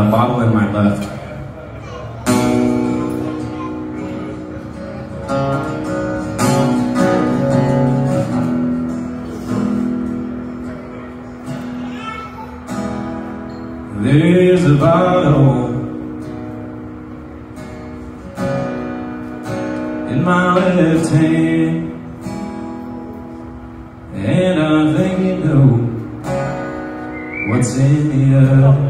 Uh, bottle in my left. There's a bottle in my left hand and I think you know what's in the other.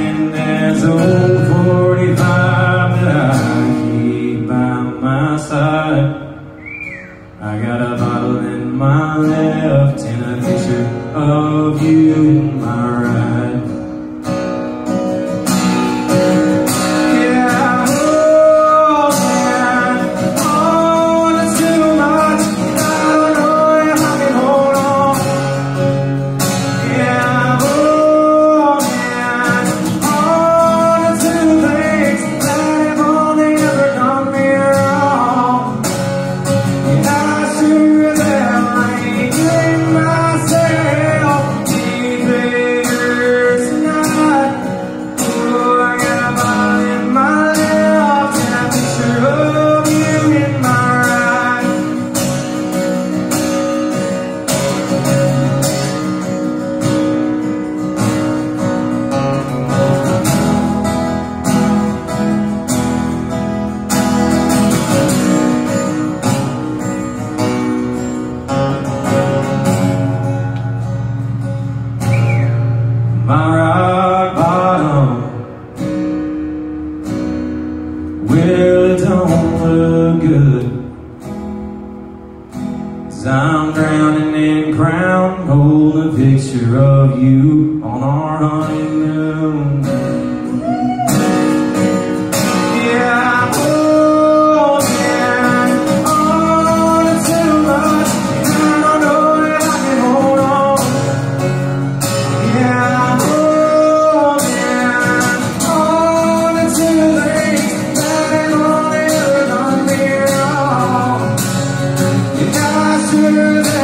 I got a bottle in my left and a picture of you. my rock bottom Well, it don't look good. Cause I'm drowning in crown. Hold a picture of you on our honeymoon. sure